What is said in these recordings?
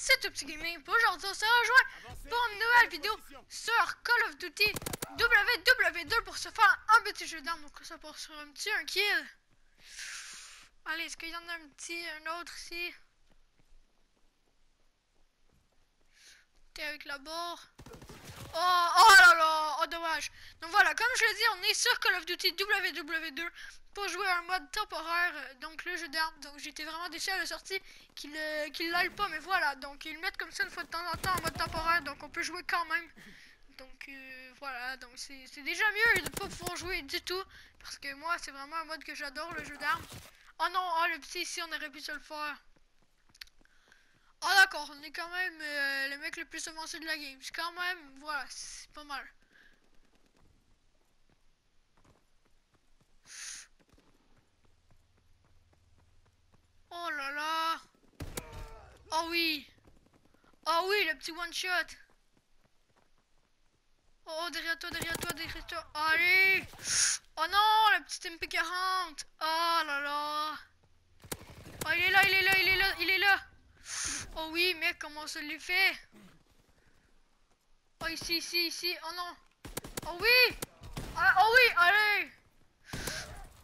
c'est tout petit gaming. Pour aujourd'hui, on se rejoint pour une nouvelle vidéo sur Call of Duty WW2 pour se faire un petit jeu d'armes. Donc ça pour sur un petit un kill. Allez, est-ce qu'il y en a un petit, un autre ici? T'es avec la barre. Oh, oh là là, oh dommage. Donc on est sur Call of Duty WW2 pour jouer un mode temporaire, euh, donc le jeu d'armes. Donc j'étais vraiment déçu à la sortie qu'il euh, qu pas, mais voilà. Donc ils le mettent comme ça une fois de temps en temps en mode temporaire, donc on peut jouer quand même. Donc euh, voilà, donc c'est déjà mieux de pas pouvoir jouer du tout, parce que moi c'est vraiment un mode que j'adore, le jeu d'armes. Oh non, oh le petit ici, on aurait pu se le faire. Oh d'accord, on est quand même le mec le plus avancé de la game. C'est quand même, voilà, c'est pas mal. Oh là là. Oh oui. Oh oui, le petit one shot. Oh, derrière toi, derrière toi, derrière toi. Allez. Oh non, le petit MP40 Oh là là. Oh, il est là, il est là, il est là, il est là. Oh oui, mec, comment ça l'est fait? Oh, ici, ici, ici. Oh non. Oh oui. Ah, Oh oui, allez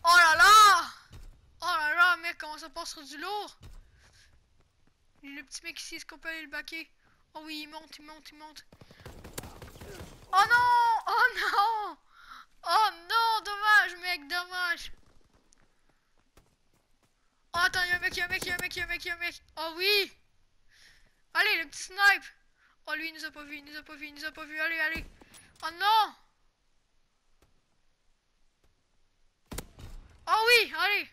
Oh là là Oh là passe sur du lourd Le petit mec ici, est-ce qu'on peut aller le baquer? Oh oui, il monte, il monte, il monte. Oh non Oh non Oh non, dommage, mec, dommage. Oh, attends, il y a un mec, il y a un mec, il y a un mec, il y a un mec, il y a un mec. Oh oui Allez, le petit snipe Oh, lui, il nous a pas vu, il nous a pas vu, il nous a pas vu. Allez, allez. Oh non Oh oui, allez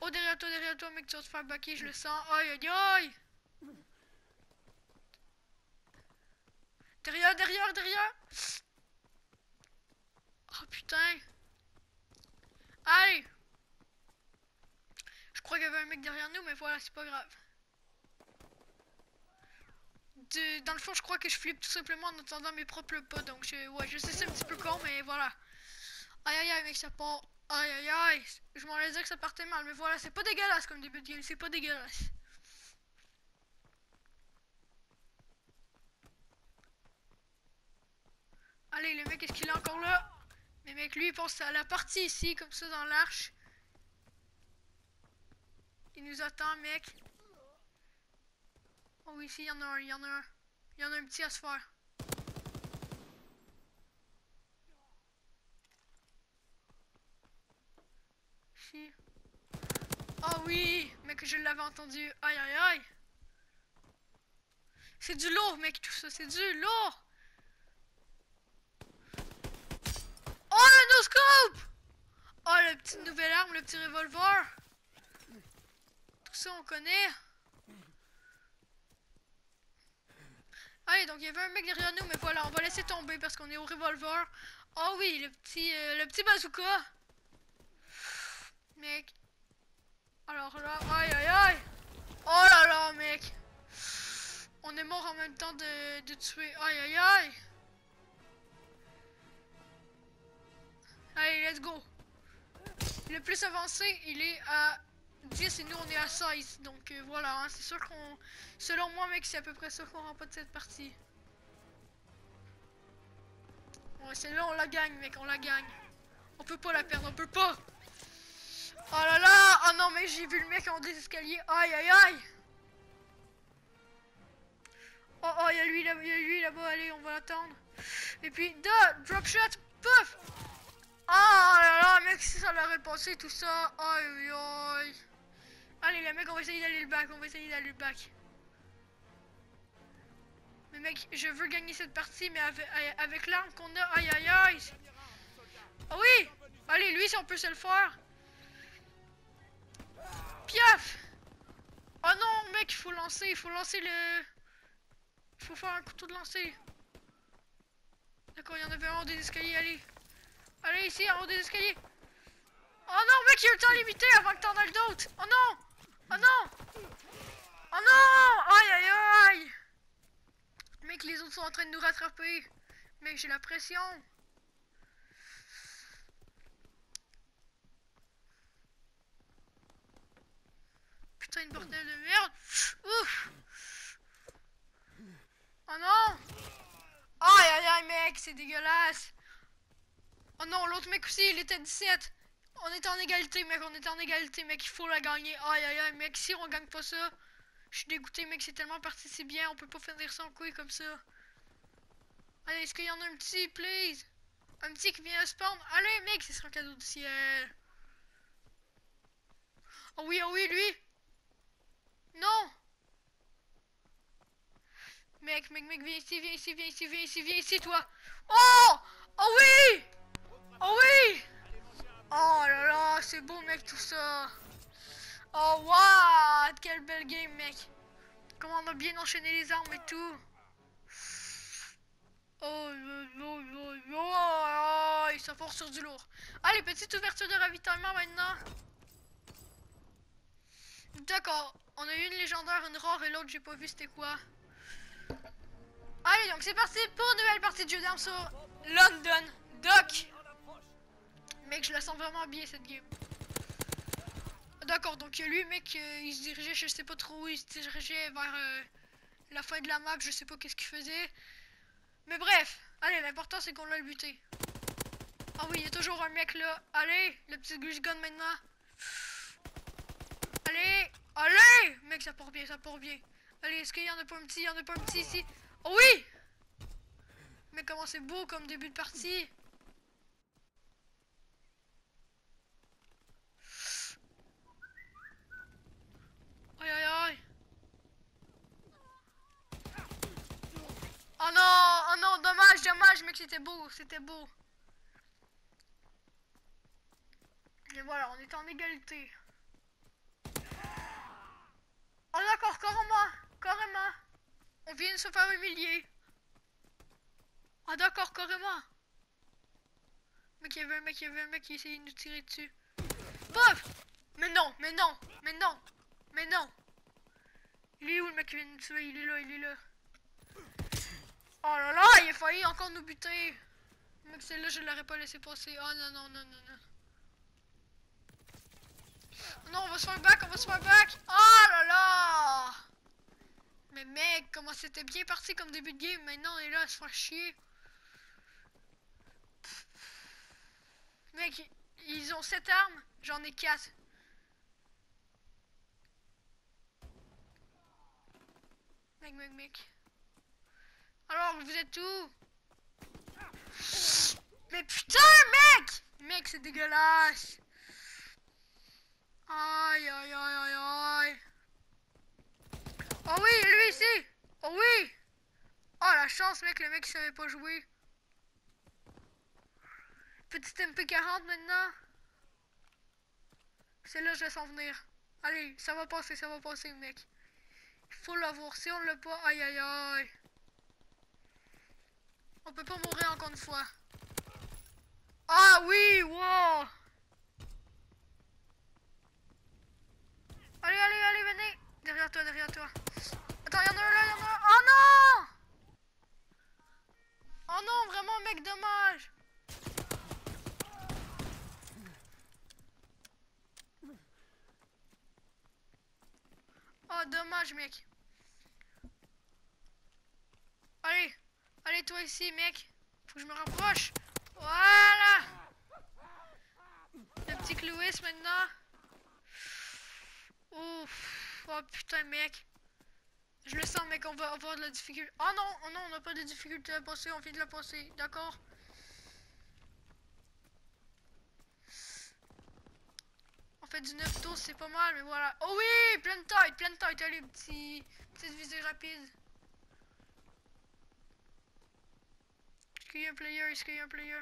Oh, derrière toi, derrière toi, mec, tu vas te faire baquer, je le sens. Aïe, aïe, aïe. Derrière, derrière, derrière. Oh, putain. Allez. Je crois qu'il y avait un mec derrière nous, mais voilà, c'est pas grave. dans le fond, je crois que je flippe tout simplement en attendant mes propres pas. Donc, je, ouais, je sais, c'est un petit peu con, mais voilà. Aïe, aïe, aïe, mec, ça part. Aïe aïe aïe, je m'en dire que ça partait mal, mais voilà, c'est pas dégueulasse comme début de game, c'est pas dégueulasse. Allez, le mec, est-ce qu'il est encore là? Mais mec, lui, il pense à la partie ici, comme ça, dans l'arche. Il nous attend, mec. Oh ici, il y en a un, il y en a un. Il y en a un petit à se faire. Oh oui, mec, je l'avais entendu. Aïe, aïe, aïe. C'est du lourd, mec, tout ça. C'est du lourd. Oh, le no-scope Oh, la petite nouvelle arme, le petit revolver. Tout ça, on connaît. Allez, donc il y avait un mec derrière nous, mais voilà, on va laisser tomber parce qu'on est au revolver. Oh oui, le petit, euh, le petit bazooka. Mec. Alors là, aïe aïe aïe. Oh là là, mec. On est mort en même temps de, de tuer. Aïe aïe aïe. Allez, let's go. Le plus avancé, il est à 10 et nous on est à 16. Donc euh, voilà, hein, c'est sûr qu'on... Selon moi, mec, c'est à peu près sûr qu'on remporte cette partie. Ouais, celle-là, on la gagne, mec, on la gagne. On peut pas la perdre, on peut pas. Oh là là Oh non mais j'ai vu le mec en des escaliers Aïe aïe aïe. Oh oh il y a lui là, y lui là-bas. Allez on va attendre Et puis deux Drop shot Pouf. Oh là là mec si ça l'aurait passé tout ça. Aïe aïe aïe. Allez les mecs on va essayer d'aller le back On va essayer d'aller le back. Mais mec je veux gagner cette partie Mais avec, l'arme qu'on a. Aïe aïe aïe. Oh oui. Allez lui si on peut se le faire Oh non, mec, il faut lancer, il faut lancer le... Il faut faire un couteau de lancer. D'accord, il y en avait un haut des escaliers, allez. Allez, ici, en haut des escaliers. Oh non, mec, il y a le temps limité avant que t'en aies d'autres. Oh non Oh non Oh non Aïe, aïe, aïe Mec, les autres sont en train de nous rattraper. Mec, j'ai la pression. Une bordel de merde. Ouf Oh non! Aïe aïe aïe mec, c'est dégueulasse! Oh non, l'autre mec aussi, il était 17! On est en égalité mec, on est en égalité mec, il faut la gagner. Aïe aïe aïe mec, si on gagne pas ça, je suis dégoûté mec, c'est tellement parti si bien, on peut pas finir sans couille comme ça. Allez, est-ce qu'il y en a un petit, please? Un petit qui vient à spawn? Allez mec, c'est un cadeau du ciel. Oh oui, oh oui, lui! Non! Mec, mec, mec, viens ici, viens ici, viens ici, viens ici, viens ici, toi. Oh Oh oui Oh oui Oh là là, c'est beau, mec, tout ça. Oh, waouh Quelle belle game, mec. Comment on a bien enchaîné les armes et tout. Oh, oh, oh, oh, il s'enfonce sur du lourd. Allez, petite ouverture de ravitaillement maintenant. D'accord, on a eu une légendaire, une rare et l'autre, j'ai pas vu c'était quoi. Allez, donc c'est parti pour une nouvelle partie de jeu d'armes sur London Doc. Mec, je la sens vraiment bien cette game. D'accord, donc lui, mec, euh, il se dirigeait, je sais pas trop où, il se dirigeait vers euh, la fin de la map, je sais pas qu'est-ce qu'il faisait. Mais bref, allez, l'important c'est qu'on l'a buté. Ah oui, il y a toujours un mec là. Allez, le petit gun maintenant. Allez, allez Mec, ça part bien, ça part bien. Allez, est-ce qu'il y en a pas un petit Il y en a pas un petit ici? Oh oui Mais comment c'est beau comme début de partie Aïe aïe aïe Oh non Oh non, dommage, dommage, mec, c'était beau, c'était beau. Et voilà, on est en égalité. Oh d'accord, carrément, carrément. On vient de se faire humilier. Ah d'accord, carrément. Mec, il y avait un mec, il y avait un mec qui essayait de nous tirer dessus. Pof Mais non, mais non, mais non, mais non. Il est où le mec qui vient de nous tuer? Il est là, il est là. Oh là là, il a failli encore nous buter. Mec, celle-là, je l'aurais pas laissé passer. Oh non, non, non, non, non. Non, on va se faire back, on va se faire back. Oh là là Mais mec, comment c'était bien parti comme début de game. Maintenant, on est là à se faire chier. Mec, ils ont 7 armes, j'en ai 4. Mec, mec, mec. Alors, vous êtes où? Mais putain, mec Mec, c'est dégueulasse. Aïe, aïe, aïe, aïe, aïe. Oh oui, lui ici. Oh oui. Oh, la chance, mec, le mec, il savait pas jouer. Petite MP40 maintenant. C'est là, je vais s'en venir. Allez, ça va passer, ça va passer, mec. Faut l'avoir. Si on l'a pas, aïe, aïe, aïe. On peut pas mourir encore une fois. Ah oui, wow. Allez, allez, allez, venez. Derrière toi, derrière toi. Attends, y'en a là, y'en a un. Oh non Oh non, vraiment, mec, dommage. Oh, dommage, mec. Allez, allez, toi ici, mec. Faut que je me rapproche. Voilà. Le petit Louis maintenant. Ouf. Oh putain, mec. Je le sens, mec, on va avoir de la difficulté. Oh non, oh non, on n'a pas de difficulté à passer, on vient de la passer, d'accord On fait du 9 tours, c'est pas mal, mais voilà. Oh oui, plein de taille, plein de taille, allez, petit, petite visée rapide. Est-ce qu'il y a un player, est-ce qu'il y a un player?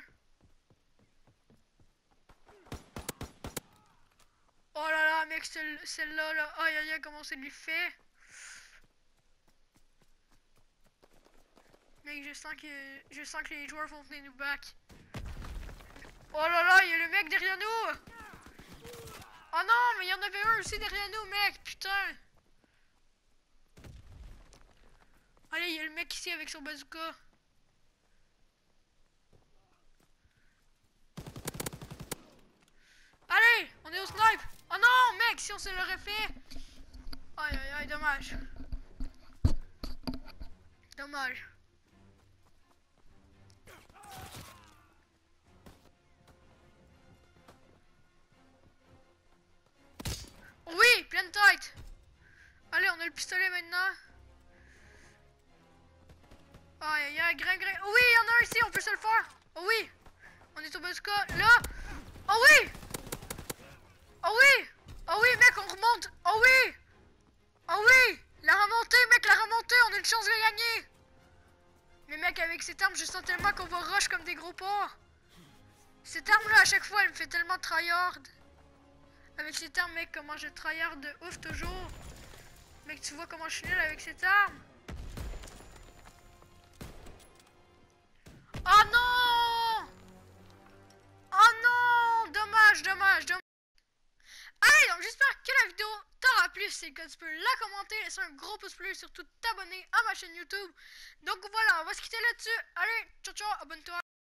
Là là, celle-là, là, aïe aïe aïe, comment c'est lui fait? Mec, je sens que je sens que les joueurs vont venir nous back. Oh là là, il y a le mec derrière nous! Oh non, mais il y en avait un aussi derrière nous, mec, putain! Allez, il y a le mec ici avec son bazooka. Allez, on est au snipe Oh non, mec, si on se l'aurait fait Aïe, aïe, aïe, dommage. Dommage. Oui, pleine tête. Allez, on a le pistolet maintenant. Aïe, aïe, aïe, grain, grain. Oh oui, il y en a un ici, on peut se le faire. Oh oui, on est au bazooka. Là. Oh oui. Je sens tellement qu'on va rush comme des gros porcs. Cette arme-là, à chaque fois, elle me fait tellement tryhard. Avec cette arme, mec, comment je tryhard de ouf toujours. Mec, tu vois comment je suis nul avec cette arme. Oh non Oh non Dommage, dommage, dommage. Allez, donc j'espère que la vidéo t'aura plu. C'est cas, tu peux la commenter, laisser un gros pouce bleu et surtout t'abonner à ma chaîne YouTube. Donc voilà, on va se quitter là-dessus. Allez, ciao ciao, abonne-toi.